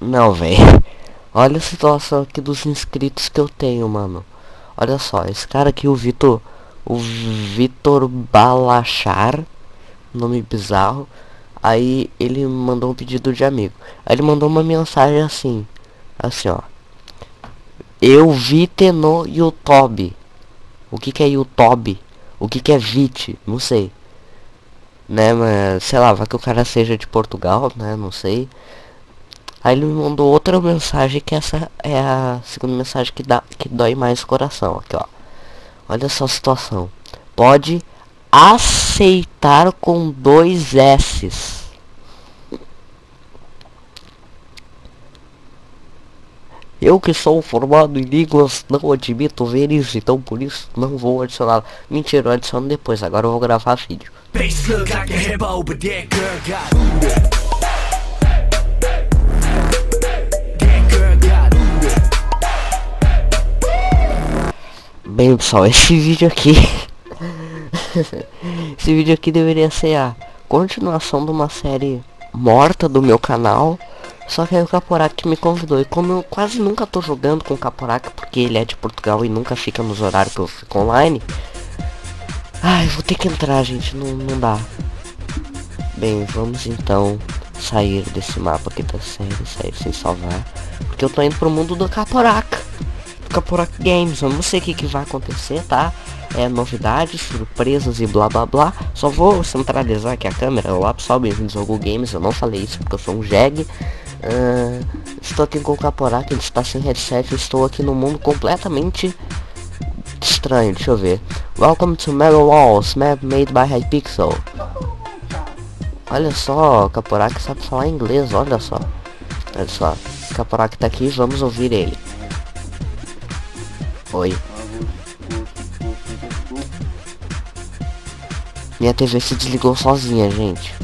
Não, velho. Olha a situação aqui dos inscritos que eu tenho, mano. Olha só, esse cara aqui, o Vitor... O Vitor Balachar. Nome bizarro. Aí ele mandou um pedido de amigo. Aí ele mandou uma mensagem assim. Assim, ó. Eu vi no YouTube. O que que é YouTube? O que que é VIT? Não sei. Né, mas sei lá, vai que o cara seja de Portugal, né? Não sei. Aí ele me mandou outra mensagem que essa é a segunda mensagem que dá que dói mais o coração. Aqui, ó. Olha só a situação. Pode aceitar com dois S's. Eu que sou formado em línguas não admito ver isso, então por isso não vou adicionar. Mentira, eu adiciono depois, agora eu vou gravar vídeo. Bem pessoal, esse vídeo aqui Esse vídeo aqui deveria ser a continuação de uma série morta do meu canal só que aí o Caporac me convidou. E como eu quase nunca tô jogando com o Caporac, porque ele é de Portugal e nunca fica nos horários que eu fico online. Ai, vou ter que entrar, gente. Não, não dá. Bem, vamos então sair desse mapa aqui da série, sair sem salvar. Porque eu tô indo pro mundo do Caporac. Do Caporac Games. Eu não sei o que, que vai acontecer, tá? É novidades, surpresas e blá blá blá. Só vou centralizar aqui a câmera. Olá pessoal, bem-vindos ao Google Games. Eu não falei isso porque eu sou um jegue. Uh, estou aqui com o Caporac, ele está sem headset, estou aqui no mundo completamente estranho, deixa eu ver. Welcome to Metal Walls, map made by Hypixel. Olha só, o Caporac sabe falar inglês, olha só. Olha só, o Caporac tá aqui, vamos ouvir ele. Oi. Minha TV se desligou sozinha, gente.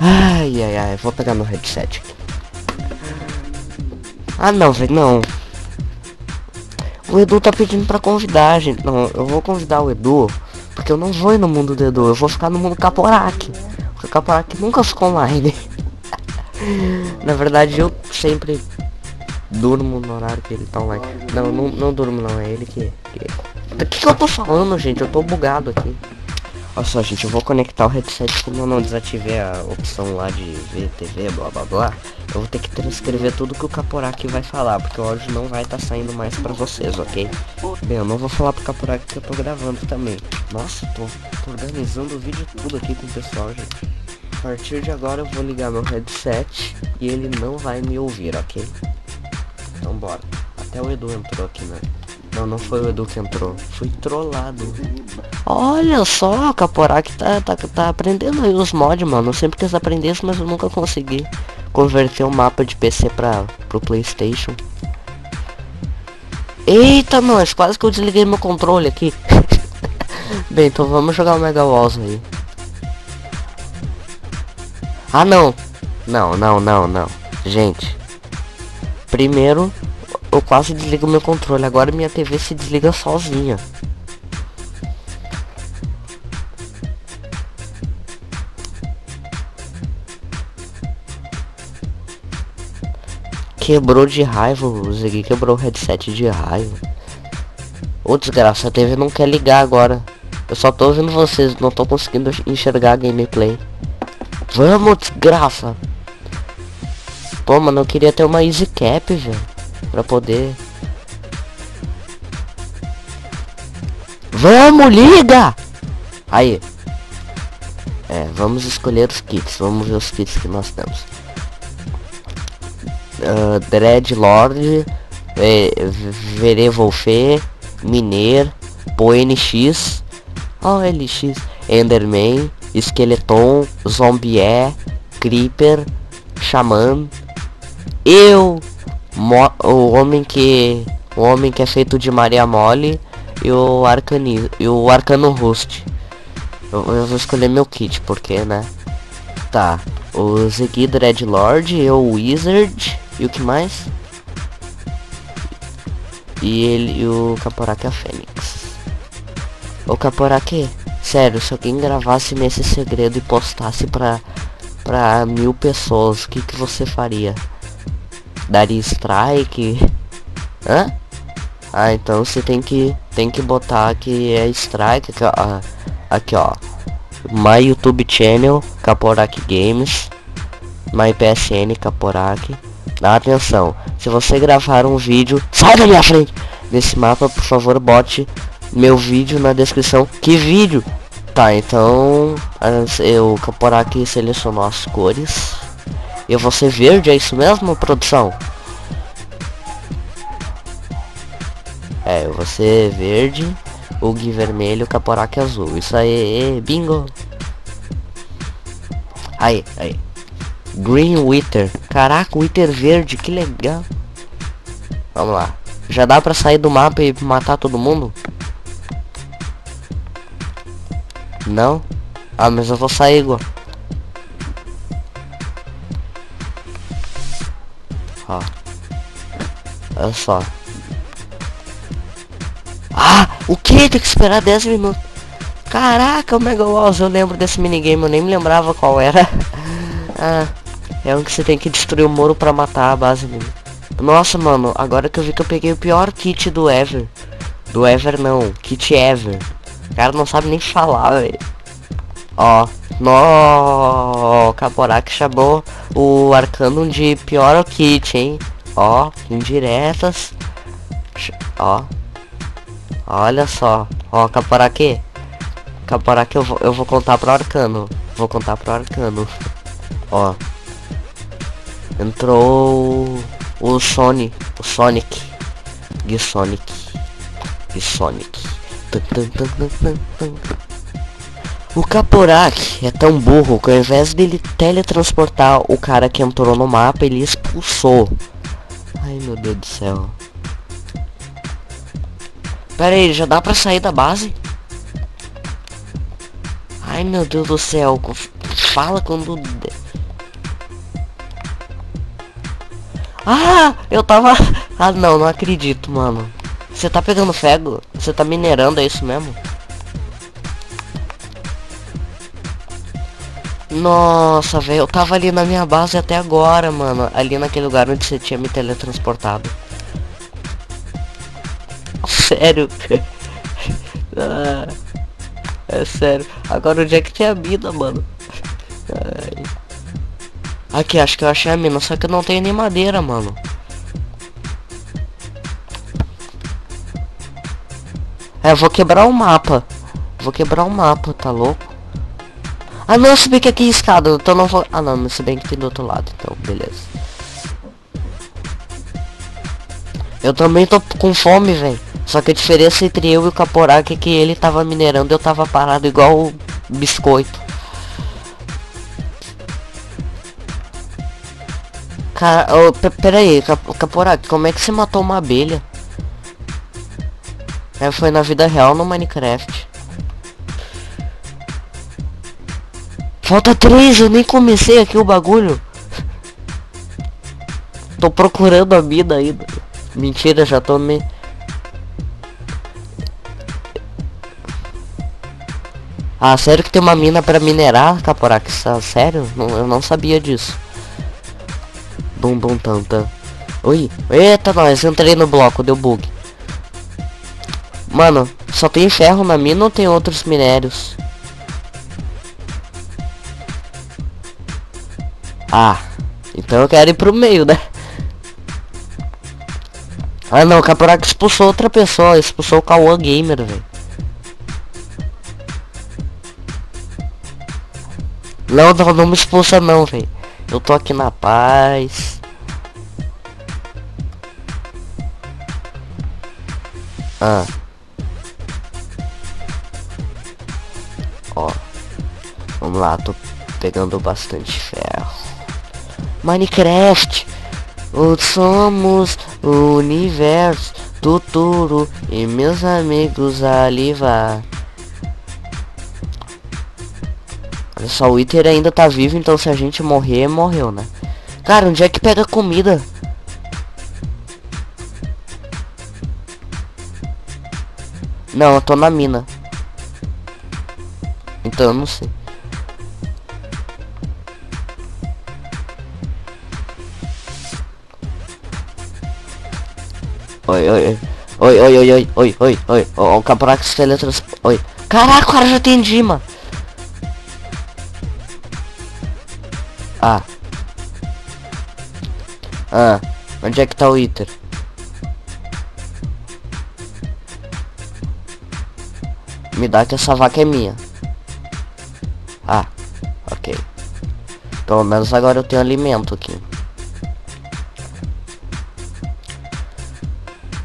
Ai, ai, ai, vou pegar meu headset aqui. Ah, não, velho, não. O Edu tá pedindo pra convidar, gente. Não, eu vou convidar o Edu, porque eu não vou ir no mundo do Edu, eu vou ficar no mundo Caporac. Porque o Caporac nunca ficou online. Na verdade, eu sempre durmo no horário que ele tá online. Não, não, não durmo não, é ele que... que... O que, que eu tô falando, gente? Eu tô bugado aqui. Olha só, gente, eu vou conectar o headset como eu não desativei a opção lá de ver TV, blá blá blá. Eu vou ter que transcrever tudo que o Caporac vai falar, porque o áudio não vai estar tá saindo mais pra vocês, ok? Bem, eu não vou falar pro Caporac que eu tô gravando também. Nossa, tô, tô organizando o vídeo tudo aqui com o pessoal, gente. A partir de agora eu vou ligar meu headset e ele não vai me ouvir, ok? Então bora. Até o Edu entrou aqui, né? Não, não foi o Edu que entrou. Fui trollado. Olha só, Caporac tá, tá, tá aprendendo aí os mods, mano. Eu sempre quis aprender isso, mas eu nunca consegui converter o um mapa de PC pra, pro Playstation. Eita, nós, quase que eu desliguei meu controle aqui. Bem, então vamos jogar o Mega Walls aí. Ah, não. Não, não, não, não. Gente. Primeiro, eu quase desligo meu controle. Agora minha TV se desliga sozinha. Quebrou de raiva, o Ziggy quebrou o headset de raiva. Ô desgraça, a TV não quer ligar agora. Eu só tô ouvindo vocês, não tô conseguindo enxergar a gameplay. Vamos, desgraça! Pô, mano, eu queria ter uma easy cap, velho para poder Vamos, liga! Aí. É, vamos escolher os kits. Vamos ver os kits que nós temos. Uh, Dreadlord, é, Verevolfe, Miner, PoNX, oh, LX, Enderman, Skeleton, Zombie, Creeper, Xamã, eu, o homem que o homem que é feito de Maria Mole e o arcani e o arcano host. Eu, eu, vou escolher meu kit porque, né? Tá. O Ziggy Red Lord, eu o Wizard e o que mais? E ele e o Caporaque a Fênix. O Caporaque, sério, se alguém gravasse nesse segredo e postasse pra pra mil pessoas, o que, que você faria? Daria strike? Hã? Ah, então você tem que tem que botar que é strike aqui, ó, aqui ó. My YouTube channel Caporak Games, My PSN Caporak. Atenção, se você gravar um vídeo, sai da minha frente. Nesse mapa, por favor, bote meu vídeo na descrição. Que vídeo? Tá, então eu Caporak selecionou as cores. Eu vou ser verde, é isso mesmo, produção? É, eu verde, o Gui vermelho, Caporak azul. Isso aí, bingo! Aí, aí. Green Wither. Caraca, Wither verde, que legal. Vamos lá. Já dá pra sair do mapa e matar todo mundo? Não? Ah, mas eu vou sair igual. Ó. Olha só. Ah, o que? Tem que esperar 10 minutos. Caraca, o Mega Walls, eu lembro desse minigame, eu nem me lembrava qual era. ah, é um que você tem que destruir o muro pra matar a base dele. Nossa, mano, agora que eu vi que eu peguei o pior kit do Ever. Do Ever não, kit Ever. O cara não sabe nem falar, velho. Ó, no Caporak chamou o Arcanum de pior kit, hein? Ó, indiretas. Ó. Olha só. Ó, Caporak. Caporak eu vou, eu vou contar pro Arcano. Vou contar pro Arcano. Ó. Entrou o Sonic. O Sonic. E Sonic. E Sonic. O Caporak é tão burro que ao invés dele teletransportar o cara que entrou no mapa, ele expulsou. Ai meu Deus do céu. Pera aí, já dá pra sair da base? Ai meu Deus do céu. Fala quando... Ah, eu tava... Ah não, não acredito, mano. Você tá pegando fego? Você tá minerando, é isso mesmo? Nossa, velho, eu tava ali na minha base até agora, mano. Ali naquele lugar onde você tinha me teletransportado. Sério. ah, é sério. Agora onde é que tem a mina, mano? Ai. Aqui, acho que eu achei a mina, só que eu não tenho nem madeira, mano. É, vou quebrar o mapa. Vou quebrar o mapa, tá louco? Ah não, bem que aqui escada, então não vou... Ah não, se bem que tem do outro lado, então beleza. Eu também tô com fome, velho. Só que a diferença entre eu e o Caporac é que ele tava minerando eu tava parado igual biscoito. Cara, oh, pera aí, como é que você matou uma abelha? É, foi na vida real no Minecraft. Falta três, eu nem comecei aqui o bagulho. Tô procurando a mina ainda. Mentira, já tô me... Ah, sério que tem uma mina pra minerar, Caporax? Sério? Não, eu não sabia disso. Bum, bum, tanta. Oi. Eita, nós. Entrei no bloco, deu bug. Mano, só tem ferro na mina ou tem outros minérios? Ah, então eu quero ir pro meio, né? Ah não, o Caporac expulsou outra pessoa, expulsou o Kawan Gamer, velho. Não, não, não me expulsa não, velho. Eu tô aqui na paz. Ah. Ó. Vamos lá, tô pegando bastante ferro. Minecraft. Somos o universo do Turo e meus amigos Aliva. Olha só, o Iter ainda tá vivo, então se a gente morrer, morreu, né? Cara, onde é que pega comida? Não, eu tô na mina. Então eu não sei. Oi, oi, oi. Oi, oi, oi, oi, oi, oi, oi. O, o Caprax se. Oi. Caraca, cara, já entendi, mano. Ah. Ah. Onde é que tá o Iter? Me dá que essa vaca é minha. Ah. Ok. Pelo menos agora eu tenho alimento aqui.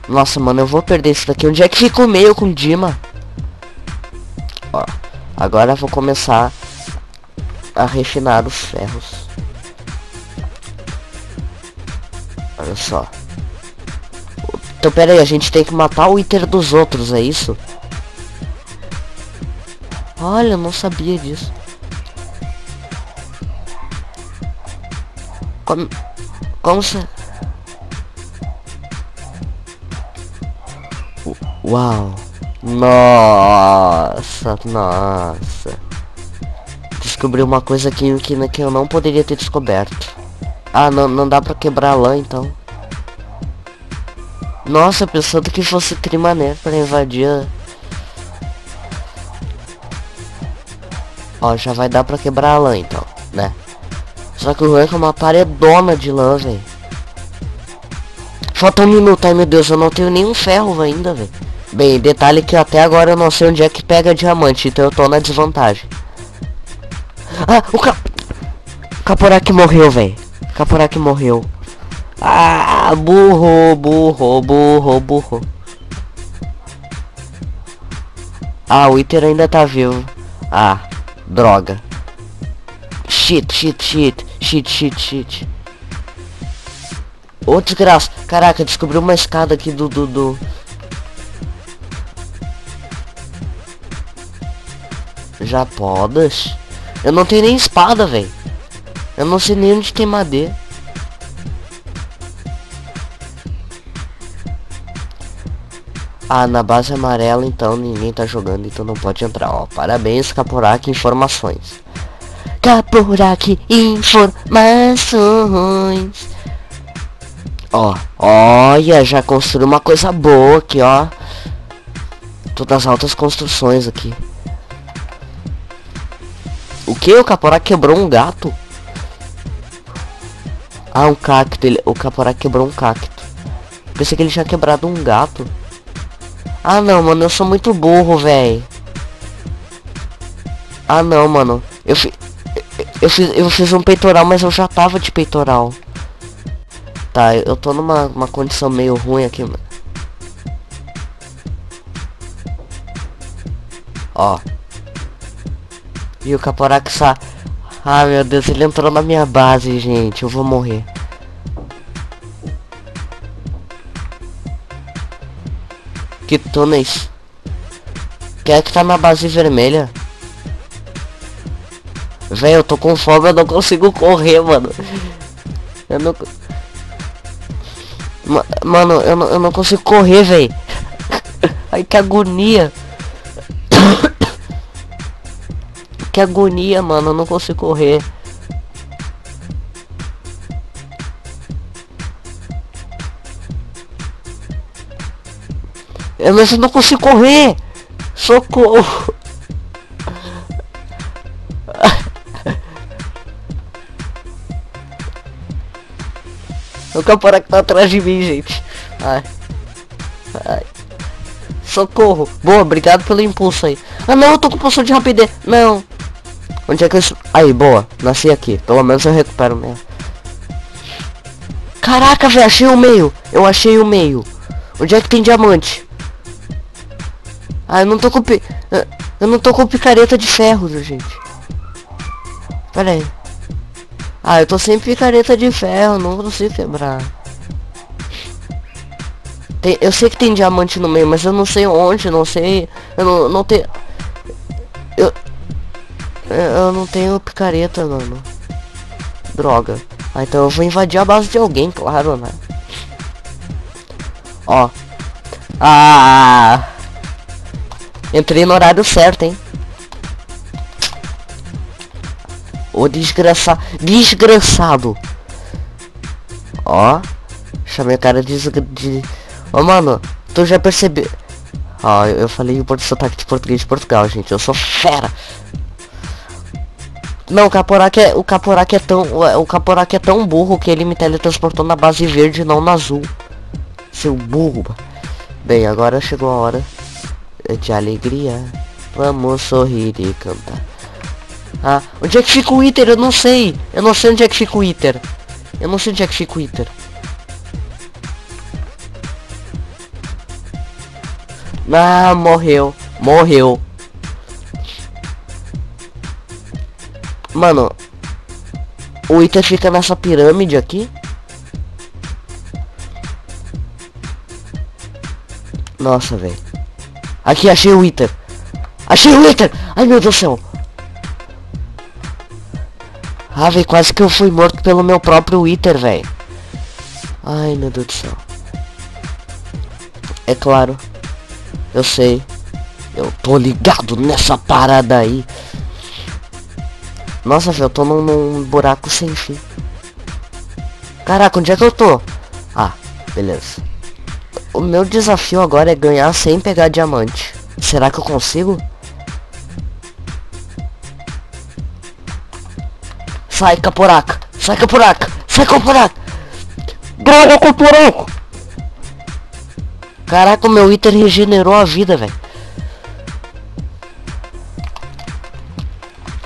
Nossa, mano, eu vou perder isso daqui. Onde é que fica o meio com Dima? Ó, agora eu vou começar a refinar os ferros. Olha só. Então, pera aí, a gente tem que matar o iter dos outros, é isso? Olha, eu não sabia disso. Como... Como se... Uau. Nossa, nossa. Descobri uma coisa aqui que, que eu não poderia ter descoberto. Ah, não, não dá pra quebrar a lã, então. Nossa, pensando que fosse trimané pra invadir. Ó, já vai dar pra quebrar a lã, então, né? Só que o que é uma paredona de lã, velho. Falta um minuto, ai meu Deus, eu não tenho nenhum ferro ainda, velho. Bem, detalhe que até agora eu não sei onde é que pega diamante, então eu tô na desvantagem. Ah, o cap... Caporak morreu, velho. Caporak morreu. Ah, burro, burro, burro, burro. Ah, o Iter ainda tá vivo. Ah, droga. Shit, shit, shit, shit, shit, shit. Ô, desgraça. Caraca, descobri uma escada aqui do, do, do... Já podas? Eu não tenho nem espada, velho. Eu não sei nem onde tem madeira. Ah, na base amarela então ninguém tá jogando, então não pode entrar. Ó, parabéns, Caporac Informações. Caporac Informações. Ó, olha, já construiu uma coisa boa aqui, ó. Todas as altas construções aqui. O que? O Caporá quebrou um gato? Ah, um cacto. Ele, o Caporá quebrou um cacto. Pensei que ele tinha quebrado um gato. Ah, não, mano. Eu sou muito burro, velho. Ah, não, mano. Eu, fi, eu, fiz, eu fiz um peitoral, mas eu já tava de peitoral. Tá, eu tô numa uma condição meio ruim aqui, mano. Ó. E o Caporaxa... Ah, meu Deus, ele entrou na minha base, gente. Eu vou morrer. Que túneis? Quem é que tá na base vermelha? Velho, eu tô com fome, eu não consigo correr, mano. Eu não... Mano, eu não, eu não consigo correr, velho. Ai, que agonia. Que agonia, mano. Eu não consigo correr. Eu, não consigo correr. Socorro. O capora que tá atrás de mim, gente. Ai. Ai. Socorro. Boa, obrigado pelo impulso aí. Ah não, eu tô com poção de rapidez. Não. Onde é que eu... Aí, boa. Nasci aqui. Pelo menos eu recupero mesmo. Caraca, velho. Achei o meio. Eu achei o meio. Onde é que tem diamante? Ah, eu não tô com... Eu não tô com picareta de ferro, gente. Pera aí. Ah, eu tô sem picareta de ferro. Não consigo quebrar. Tem, eu sei que tem diamante no meio, mas eu não sei onde, não sei. Eu não, não tenho. Eu, eu não tenho picareta, mano. Droga. Ah, então eu vou invadir a base de alguém, claro, né? Ó. Ah! Entrei no horário certo, hein? Ô desgraçado. Desgraçado. Ó. Chamei o cara de, de... Ô, mano, tu já percebeu... Ó, eu falei o sotaque de português de Portugal, gente. Eu sou fera. Não, o Caporac é, o Caporac é tão, o Caporac é tão burro que ele me teletransportou na base verde, não na azul. Seu burro. Bem, agora chegou a hora de alegria. Vamos sorrir e cantar. Ah, onde é que fica o Iter? Eu não sei. Eu não sei onde é que fica o Iter. Eu não sei onde é que fica o Iter. Ah, morreu. Morreu. Mano, o Iter fica nessa pirâmide aqui. Nossa, velho. Aqui, achei o Iter. Achei o Iter! Ai, meu Deus do céu. Ah, velho, quase que eu fui morto pelo meu próprio Iter, velho. Ai, meu Deus do céu. É claro. Eu sei. Eu tô ligado nessa parada aí. Nossa, velho, eu tô num, num, buraco sem fim. Caraca, onde é que eu tô? Ah, beleza. O meu desafio agora é ganhar sem pegar diamante. Será que eu consigo? Sai, caporaca! Sai, caporaca! Sai, caporaca! Droga, caporaca! Caraca, o meu item regenerou a vida, velho.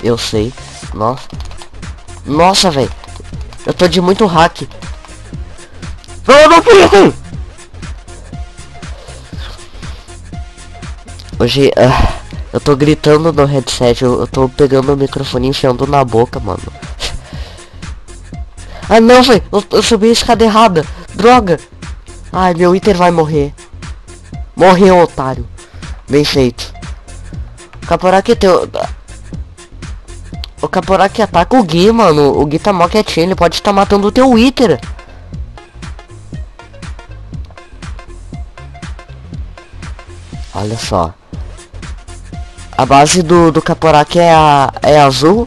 Eu sei. Nossa. Nossa, velho. Eu tô de muito hack. Hoje, uh, eu tô gritando no headset, eu, eu tô pegando o microfone enfiando na boca, mano. Ah não, velho, eu, eu subi a escada errada. Droga. Ai, meu item vai morrer. Morreu, otário. Bem feito. Caporaque teu... O Caporaque ataca o Gui, mano. O Gui tá mó quietinho, ele pode estar tá matando o teu Wither. Olha só. A base do, do Caporaque é, é azul.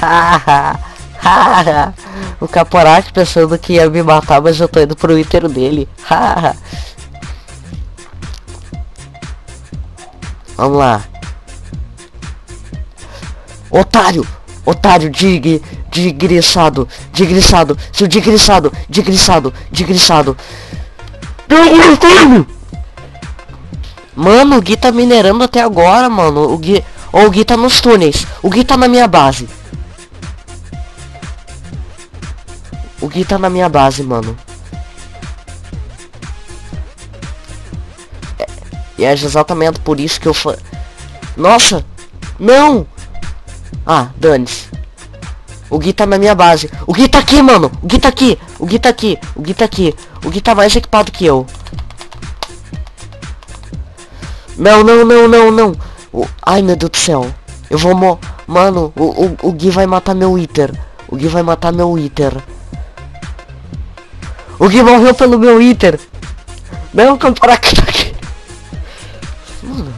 o Caporaque pensando que ia me matar, mas eu tô indo pro Inter dele. Vamos lá. Otário! Otário, dig, digressado, digressado, seu digressado, digressado, digressado. Mano, o Gui tá minerando até agora, mano. O Gui, ou o Gui tá nos túneis. O Gui tá na minha base. O Gui tá na minha base, mano. É, e é exatamente por isso que eu fa... Nossa! Não! Ah, dane-se. O Gui tá na minha base. O Gui tá aqui, mano. O Gui tá aqui. O Gui tá aqui. O Gui tá aqui. O Gui tá mais equipado que eu. Não, não, não, não, não. O... Ai, meu Deus do céu. Eu vou mo... Mano, o, o, o Gui vai matar meu Iter. O Gui vai matar meu Iter. O Gui morreu pelo meu Iter. Não, comparar aqui. Mano.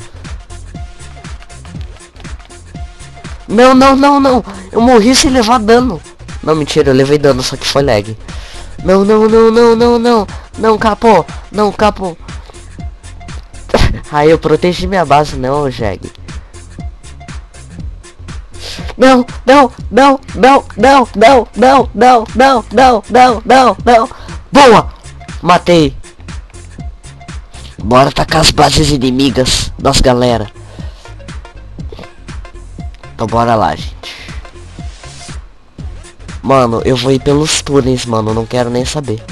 Não, não, não, não. Eu morri sem levar dano. Não, mentira, eu levei dano, só que foi lag. Não, não, não, não, não, não. Não, capô. Não, capô. Aí eu protegi minha base, não, Jag. Não, não, não, não, não, não, não, não, não, não, não, não, não. Boa! Matei. Bora tacar as bases inimigas das galera. Então bora lá, gente. Mano, eu vou ir pelos túneis, mano. Não quero nem saber.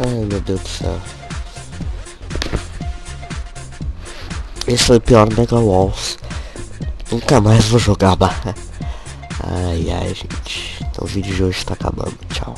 Ai, meu Deus do céu. Esse foi o pior Mega Walls. Nunca mais vou jogar barra. Ai, ai, gente. Então o vídeo de hoje tá acabando. Tchau.